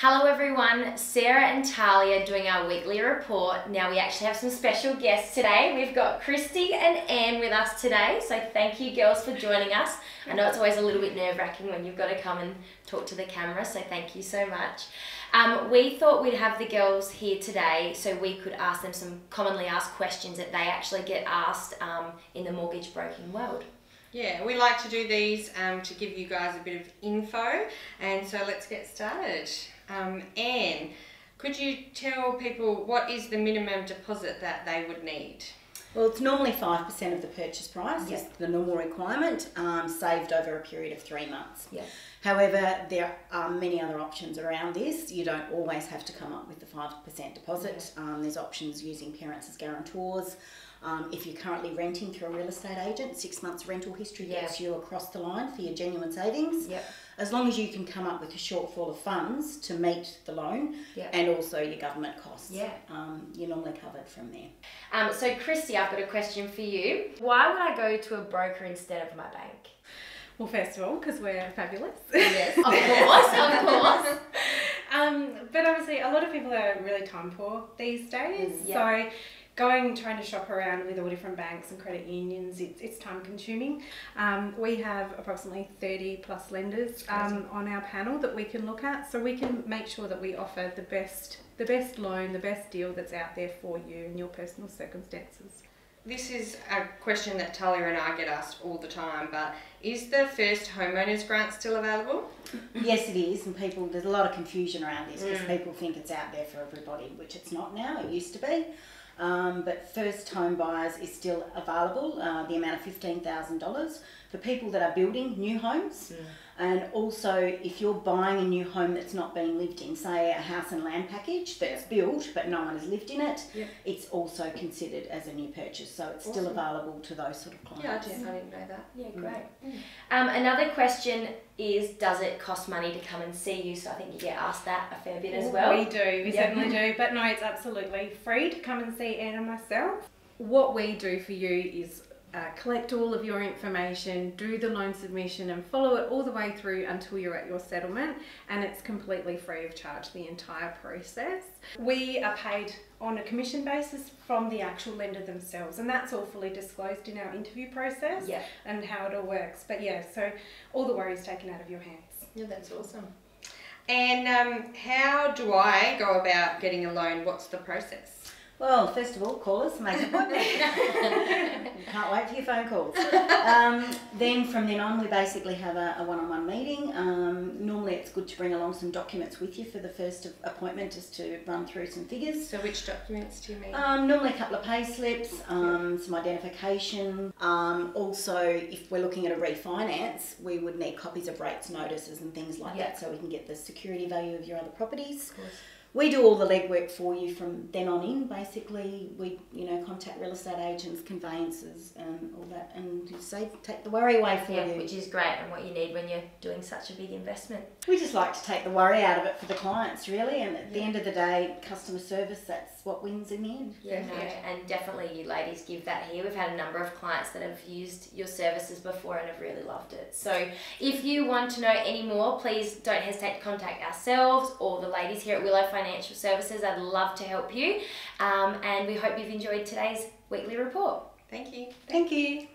Hello everyone, Sarah and Talia doing our weekly report. Now we actually have some special guests today. We've got Christy and Anne with us today, so thank you girls for joining us. I know it's always a little bit nerve wracking when you've got to come and talk to the camera, so thank you so much. Um, we thought we'd have the girls here today so we could ask them some commonly asked questions that they actually get asked um, in the mortgage broking world. Yeah, we like to do these um, to give you guys a bit of info, and so let's get started. Um, Anne, could you tell people what is the minimum deposit that they would need? Well, it's normally 5% of the purchase price, Yeah. is the normal requirement, um, saved over a period of three months. Yeah. However, there are many other options around this. You don't always have to come up with the 5% deposit. Um, there's options using parents as guarantors. Um, if you're currently renting through a real estate agent, six months rental history Yeah. gets you across the line for your genuine savings. Yep. As long as you can come up with a shortfall of funds to meet the loan Yep. and also your government costs, Yeah. um, you're normally covered from there. Um, so Christy, I've got a question for you. Why would I go to a broker instead of my bank? Well, first of all, because we're fabulous. Yes, of course, of course. um, but obviously, a lot of people are really time poor these days. Mm, yeah. So, going trying to shop around with all different banks and credit unions, it's, it's time consuming. Um, we have approximately 30 plus lenders um, on our panel that we can look at, so we can make sure that we offer the best the best loan, the best deal that's out there for you and your personal circumstances. This is a question that Talia and I get asked all the time, but is the first homeowners grant still available? Yes, it is, and people there's a lot of confusion around this because Mm. people think it's out there for everybody, which it's not now. It used to be, um, but first home buyers is still available. Uh, the amount of fifteen thousand dollars for people that are building new homes, Mm. And also if you're buying a new home that's not being lived in, say a house and land package that's built but no one has lived in it, Yep. it's also considered as a new purchase. So it's still available to those sort of clients. Yeah, I didn't, I didn't know that. Yeah, mm. great. Mm. Um, another question is, does it cost money to come and see you? So I think you get asked that a fair bit as well. We do, we Yeah. certainly mm-hmm. do. But no, it's absolutely free to come and see Anne and myself. What we do for you is uh, collect all of your information, do the loan submission, and follow it all the way through until you're at your settlement. And it's completely free of charge, the entire process. We are paid on a commission basis from the actual lender themselves, and that's all fully disclosed in our interview process Yeah. and how it all works. But yeah, so all the worry is taken out of your hands. Yeah, that's awesome. And um, how do I go about getting a loan? What's the process? Well, first of all, call us, make an appointment. Can't wait for your phone calls. Um, then from then on, we basically have a, a one-on-one meeting. Um, normally, it's good to bring along some documents with you for the first appointment, just to run through some figures. So, which documents do you mean? Um, normally, a couple of pay slips, um, some identification. Um, also, if we're looking at a refinance, we would need copies of rates notices and things like Yeah. that, so we can get the security value of your other properties Of course. We do all the legwork for you from then on in. Basically, we you know contact real estate agents, conveyancers, and all that, and say take the worry away for Yeah, you. which is great and what you need when you're doing such a big investment. we just like to take the worry out of it for the clients, really. And at the end of the day, customer service that's what wins in the end. Yeah, no, and definitely you ladies give that here. We've had a number of clients that have used your services before and have really loved it. So if you want to know any more, please don't hesitate to contact ourselves or the ladies here at Willow Financial Services. I'd love to help you. Um, and we hope you've enjoyed today's weekly report. Thank you. Thank you.